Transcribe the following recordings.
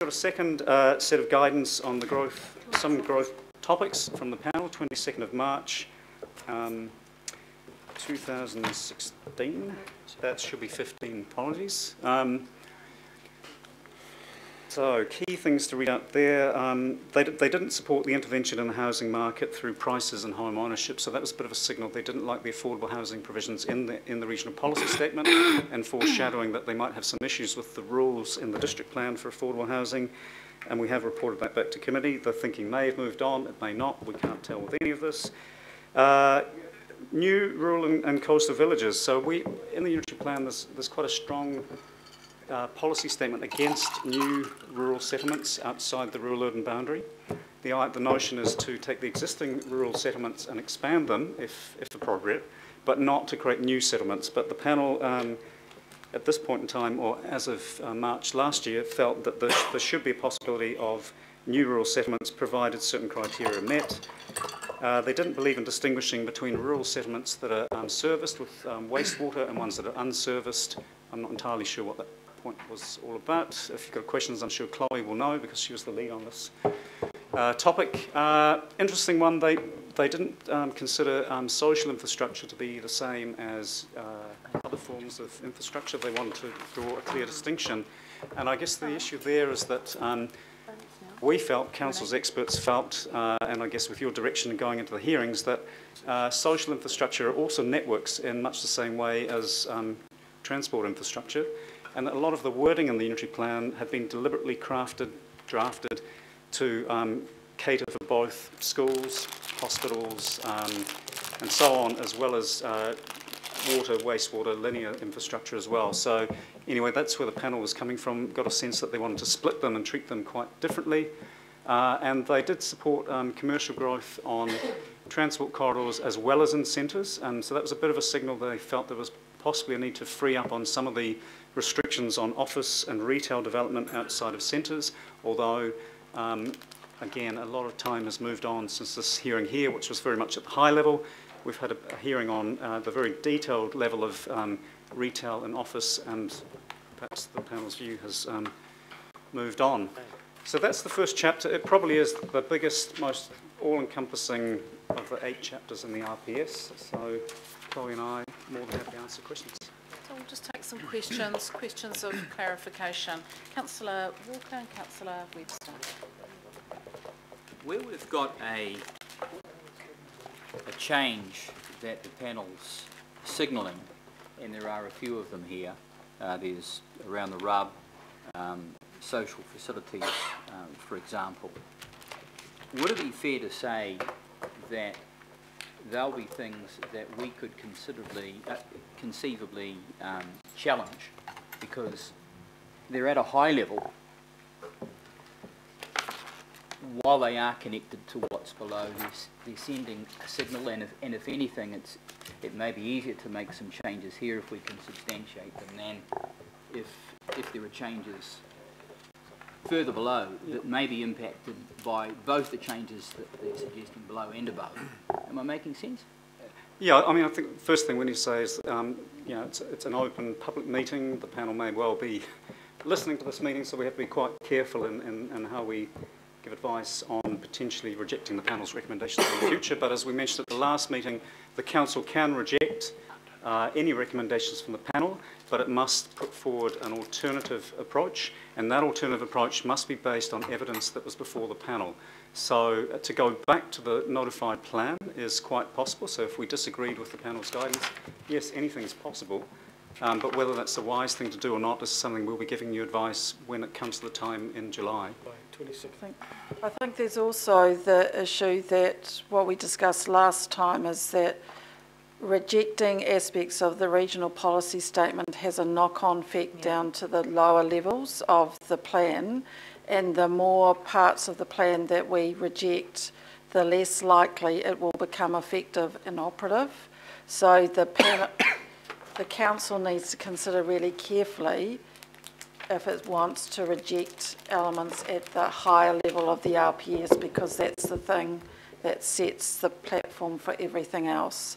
got a second uh, set of guidance on the growth, some growth topics from the panel, 22nd of March, um, 2016. That should be 15, apologies. Um, so, key things to read out there. Um, they, they didn't support the intervention in the housing market through prices and home ownership, so that was a bit of a signal. They didn't like the affordable housing provisions in the, in the regional policy statement and foreshadowing that they might have some issues with the rules in the district plan for affordable housing. And we have reported that back to committee. The thinking may have moved on, it may not. We can't tell with any of this. Uh, new rural and, and coastal villages. So we, in the unitary plan, there's, there's quite a strong uh, policy statement against new rural settlements outside the rural urban boundary. The, the notion is to take the existing rural settlements and expand them, if, if appropriate, but not to create new settlements. But the panel, um, at this point in time, or as of uh, March last year, felt that there, there should be a possibility of new rural settlements provided certain criteria are met. Uh, they didn't believe in distinguishing between rural settlements that are um, serviced with um, wastewater and ones that are unserviced. I'm not entirely sure what that point was all about. If you've got questions, I'm sure Chloe will know because she was the lead on this uh, topic. Uh, interesting one, they, they didn't um, consider um, social infrastructure to be the same as uh, other forms of infrastructure. They wanted to draw a clear distinction. And I guess the issue there is that um, we felt, council's experts felt, uh, and I guess with your direction going into the hearings, that uh, social infrastructure are also networks in much the same way as um, transport infrastructure and a lot of the wording in the unitary plan had been deliberately crafted, drafted to um, cater for both schools, hospitals, um, and so on, as well as uh, water, wastewater, linear infrastructure as well. So anyway, that's where the panel was coming from. Got a sense that they wanted to split them and treat them quite differently. Uh, and they did support um, commercial growth on transport corridors as well as in centres. And so that was a bit of a signal they felt there was possibly a need to free up on some of the restrictions on office and retail development outside of centres, although um, again, a lot of time has moved on since this hearing here, which was very much at the high level. We've had a, a hearing on uh, the very detailed level of um, retail and office, and perhaps the panel's view has um, moved on. So that's the first chapter. It probably is the biggest, most all-encompassing of the eight chapters in the RPS. So Chloe and I more than happy to answer questions. So we'll just take some questions, questions of clarification. Councillor Walker and Councillor Webster. Where we've got a, a change that the panel's signalling, and there are a few of them here, uh, there's around the RUB, um, social facilities, um, for example. Would it be fair to say that there'll be things that we could considerably, uh, conceivably um, challenge because they're at a high level while they are connected to what's below, they're, they're sending a signal, and if, and if anything, it's, it may be easier to make some changes here if we can substantiate them than if, if there are changes further below that may be impacted by both the changes that they're suggesting below and above. Am I making sense? Yeah, I mean, I think the first thing we need to say is, um, you know, it's, it's an open public meeting. The panel may well be listening to this meeting, so we have to be quite careful in, in, in how we give advice on potentially rejecting the panel's recommendations in the future. But as we mentioned at the last meeting, the council can reject uh, any recommendations from the panel, but it must put forward an alternative approach, and that alternative approach must be based on evidence that was before the panel. So uh, to go back to the notified plan is quite possible. So if we disagreed with the panel's guidance, yes, anything is possible. Um, but whether that's the wise thing to do or not is something we'll be giving you advice when it comes to the time in July. I think there's also the issue that what we discussed last time is that rejecting aspects of the regional policy statement has a knock-on effect yeah. down to the lower levels of the plan and the more parts of the plan that we reject, the less likely it will become effective and operative. So the, the council needs to consider really carefully if it wants to reject elements at the higher level of the RPS because that's the thing that sets the platform for everything else.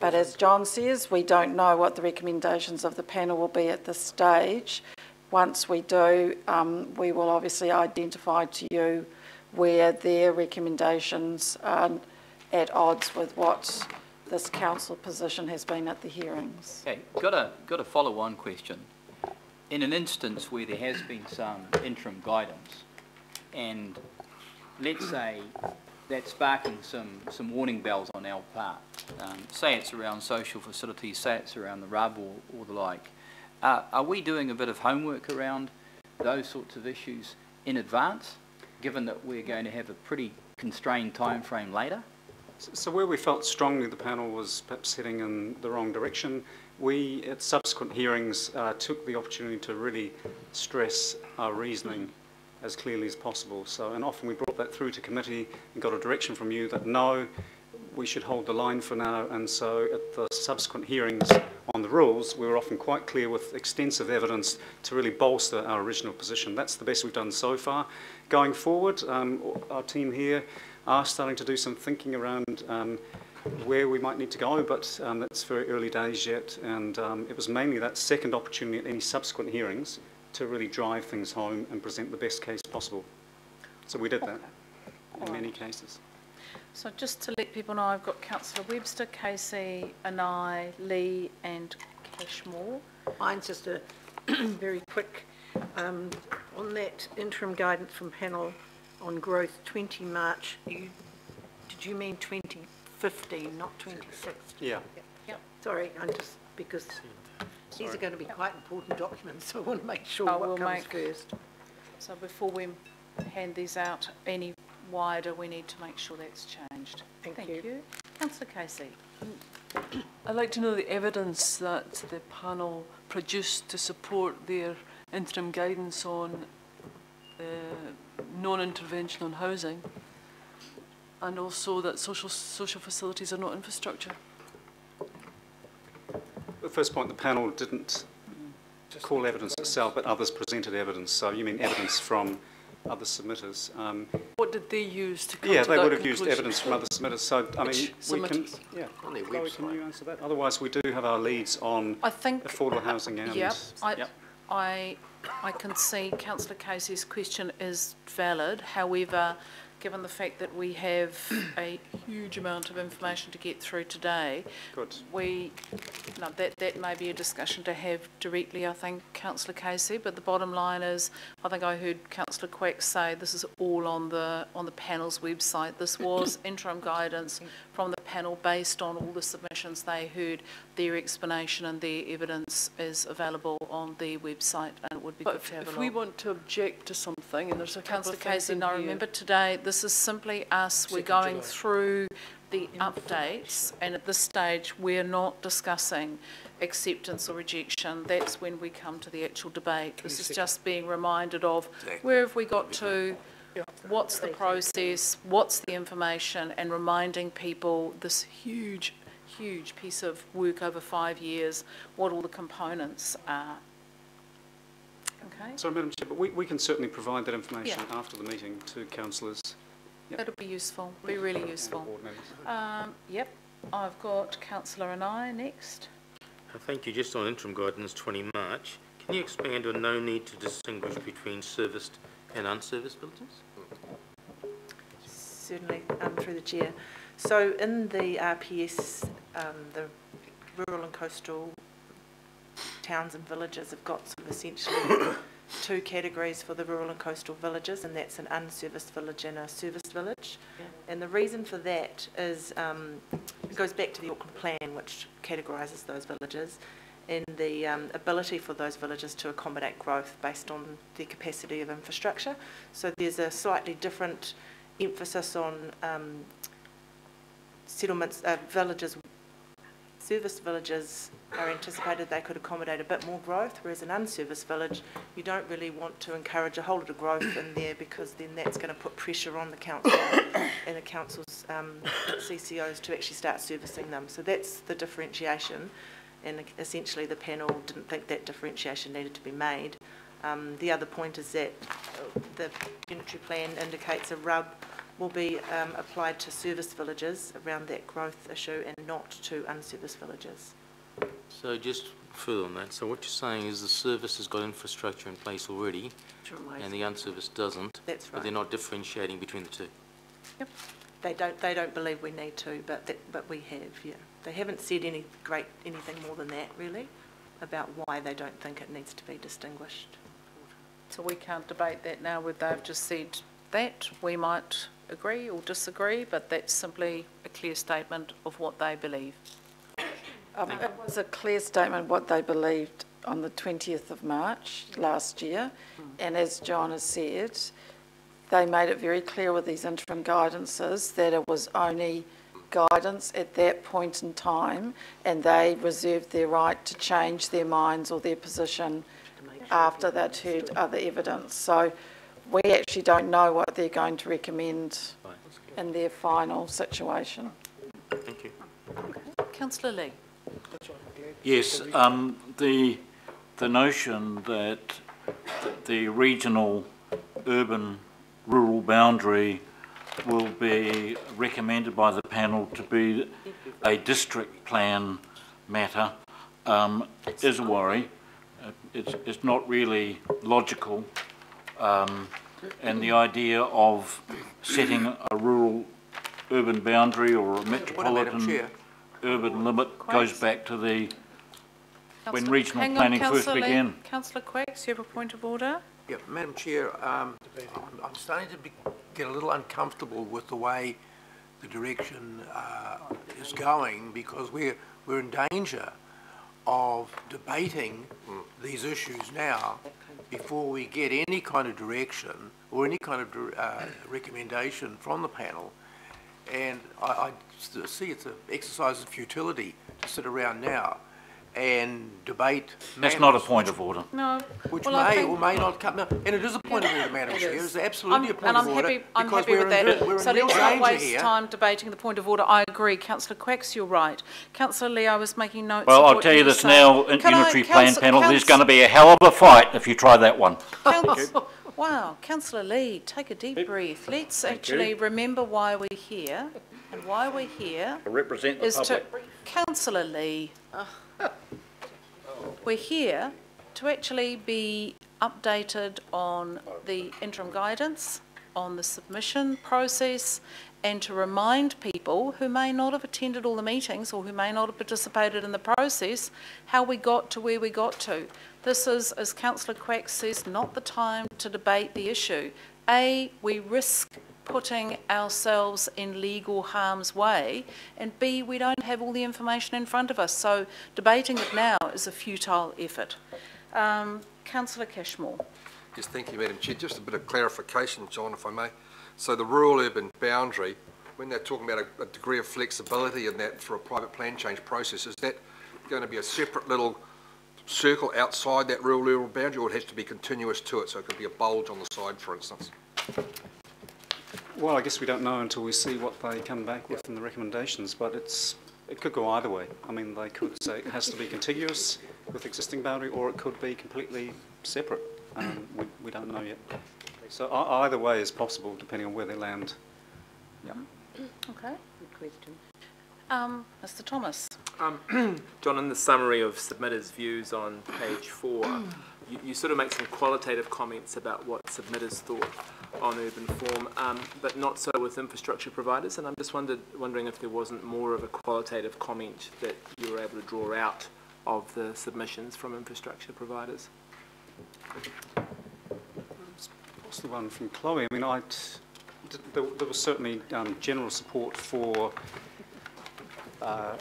But as John says, we don't know what the recommendations of the panel will be at this stage, once we do, um, we will obviously identify to you where their recommendations are at odds with what this council position has been at the hearings. Okay, got a, got a follow-on question. In an instance where there has been some interim guidance, and let's say that's sparking some, some warning bells on our part, um, say it's around social facilities, say it's around the RUB or, or the like, uh, are we doing a bit of homework around those sorts of issues in advance, given that we're going to have a pretty constrained time frame later? So where we felt strongly the panel was perhaps heading in the wrong direction, we, at subsequent hearings, uh, took the opportunity to really stress our reasoning as clearly as possible. So, and often we brought that through to committee and got a direction from you that no, we should hold the line for now. And so at the subsequent hearings on the rules, we were often quite clear with extensive evidence to really bolster our original position. That's the best we've done so far. Going forward, um, our team here are starting to do some thinking around um, where we might need to go, but um, that's very early days yet. And um, it was mainly that second opportunity at any subsequent hearings to really drive things home and present the best case possible. So we did that in many cases. So just to let people know, I've got councillor Webster, Casey, Anae, Lee and Cashmore. Mine's just a very quick, um, on that interim guidance from panel on growth 20 March, you, did you mean 2015, not 26? Yeah. Yep. Sorry, I'm just, because these are going to be quite important documents, so I want to make sure I will what comes make- first. So before we hand these out any wider, we need to make sure that's changed. Thank Thank you. you. Councillor Casey. I'd like to know the evidence that the panel produced to support their interim guidance on uh, non-intervention on housing, and also that social, social facilities are not infrastructure. The first point, the panel didn't call evidence itself, but others presented evidence. So you mean evidence from other submitters? Um, What did they use to come yeah, to they that would have used evidence from other submitters. So I mean, Which we can. Yeah. On their Chloe, can you answer that? Otherwise, we do have our leads on I think, affordable housing and. yep, I, Yep. I, I can see councillor Casey's question is valid. However, given the fact that we have a huge amount of information to get through today, Good. we, no, that, that may be a discussion to have directly, I think, councillor Casey, but the bottom line is, I think I heard councillor Quax say this is all on the, on the panel's website. This was interim guidance from the panel based on all the submissions they heard. Their explanation and their evidence is available on their website it would be But good if, to have a if we want to object to something, and there's a couple Councillor of things Casey, now remember today, this is simply us, we're going through the updates, and at this stage, we're not discussing acceptance or rejection, that's when we come to the actual debate. This is just being reminded of, where have we got to, what's the process, what's the information, and reminding people this huge, huge piece of work over five years, what all the components are. Okay? So, Madam Chair, but we, we can certainly provide that information Yeah. after the meeting to councillors. Yep. That'll be useful, be really useful. Um, yep, I've got councillor Anae next. Uh, Thank you. Just on interim guidance 20 March, can you expand on no need to distinguish between serviced and unserviced buildings? Certainly, um, through the chair. So in the RPS, um, the rural and coastal towns and villages have got sort of essentially two categories for the rural and coastal villages, and that's an unserviced village and a serviced village. And the reason for that is, um, it goes back to the Auckland Plan, which categorises those villages, and the um, ability for those villages to accommodate growth based on their capacity of infrastructure. So there's a slightly different emphasis on um, settlements, uh, villages, serviced villages are anticipated they could accommodate a bit more growth, whereas an unserviced village, you don't really want to encourage a whole lot of growth in there because then that's going to put pressure on the council and the council's um, CCOs to actually start servicing them. So that's the differentiation, and essentially the panel didn't think that differentiation needed to be made. Um, the other point is that uh, the unitary plan indicates a RUB will be um, applied to serviced villages around that growth issue and not to unserviced villages. So just further on that. So what you're saying is the service has got infrastructure in place already and the unserviced doesn't? That's right. But they're not differentiating between the two? Yep. They don't, they don't believe we need to, but that, but we have, yeah. They haven't said any great, anything more than that, really, about why they don't think it needs to be distinguished. So we can't debate that now, where they've just said that. We might agree or disagree, but that's simply a clear statement of what they believe. Um, It was a clear statement what they believed on the 20th of March last year. And as John has said, they made it very clear with these interim guidances that it was only guidance at that point in time, and they reserved their right to change their minds or their position after they'd heard other evidence. So we actually don't know what they're going to recommend in their final situation. Thank you. Councillor Lee? Yes, um, the, the notion that the regional urban rural boundary will be recommended by the panel to be a district plan matter um, is a worry. Uh, It's, it's not really logical. Um, and the idea of setting a rural urban boundary or a metropolitan urban limit goes back to the, when regional on, planning first Councillor Lee. began. Councillor Quax, you have a point of order? Yeah, Madam Chair, um, I'm- I'm starting to be- get a little uncomfortable with the way the direction uh, is going because we're, we're in danger of debating these issues now before we get any kind of direction or any kind of uh, recommendation from the panel. And I see it's an exercise in futility to sit around now and debate. That's not a matters point of order. No. which Well, may or may not come, no, and it is a point of order, Madam It Chair, it's absolutely a I'm- point And of I'm order. happy, I'm because happy we're with in that. real- We're So let's not waste here. time debating the point of order. I agree. Councillor Quax, you're right. Councillor Lee, I was making notes Well, I'll tell you this saying. now, in Can I- unitary plan Council- panel, there's going to be a hell of a fight if you try that one. Wow, councillor Lee, take a deep breath. Let's actually remember why we're here, and why we're here Represent is to, councillor Lee, we're here to actually be updated on the interim guidance, on the submission process, and to remind people who may not have attended all the meetings or who may not have participated in the process, how we got to where we got to. This is, as councillor Quax says, not the time to debate the issue. A, we risk putting ourselves in legal harm's way, and B, we don't have all the information in front of us. So debating it now is a futile effort. Um, councillor Cashmore. Yes, thank you, Madam Chair. Just a bit of clarification, John, if I may. So the rural-urban boundary, when they're talking about a, a degree of flexibility in that for a private plan change process, is that going to be a separate little circle outside that rural-urban boundary, or it has to be continuous to it, so it could be a bulge on the side, for instance? Well, I guess we don't know until we see what they come back with in the recommendations, but it's, it could go either way. I mean, they could say it has to be contiguous with existing boundary, or it could be completely separate. Um, we, we don't know yet. So either way is possible, depending on where they land. Yeah. Okay. Good question. Um, Mr Thomas. John, in the summary of submitters' views on page four, you, you sort of make some qualitative comments about what submitters thought on urban form, um, but not so with infrastructure providers. And I'm just wondered, wondering if there wasn't more of a qualitative comment that you were able to draw out of the submissions from infrastructure providers. What's the one from Chloe? I mean, I, there, there was certainly um, general support for uh,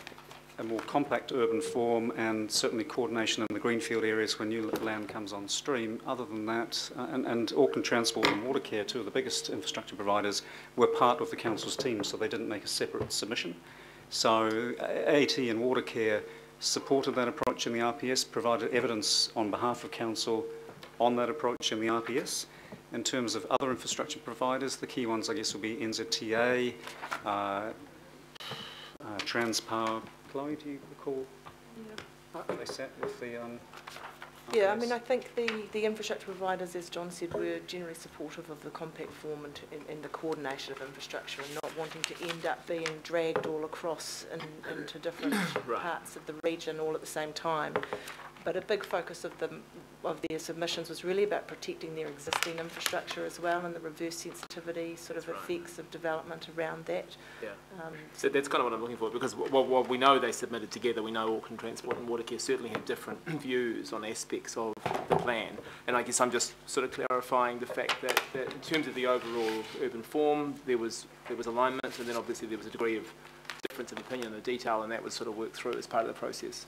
a more compact urban form and certainly coordination in the greenfield areas when new land comes on stream. Other than that, uh, and, and Auckland Transport and Watercare, two of the biggest infrastructure providers, were part of the council's team, so they didn't make a separate submission. So AT and Watercare supported that approach in the RPS, provided evidence on behalf of council on that approach in the RPS. In terms of other infrastructure providers, the key ones, I guess, will be NZTA, uh, Transpower. Chloe, do you recall? Yeah. They sat with the, um, Yeah, I mean, I think the, the infrastructure providers, as John said, were generally supportive of the compact form and, and- and the coordination of infrastructure and not wanting to end up being dragged all across in, into different Right. parts of the region all at the same time. But a big focus of them, of their submissions was really about protecting their existing infrastructure as well and the reverse sensitivity sort of That's right. effects of development around that. Yeah. Um, So that's kind of what I'm looking for, because what, what we know they submitted together, we know Auckland Transport and Watercare certainly have different views on aspects of the plan. And I guess I'm just sort of clarifying the fact that, that in terms of the overall urban form, there was, there was alignment, and then obviously there was a degree of difference of opinion in the detail, and that was sort of worked through as part of the process.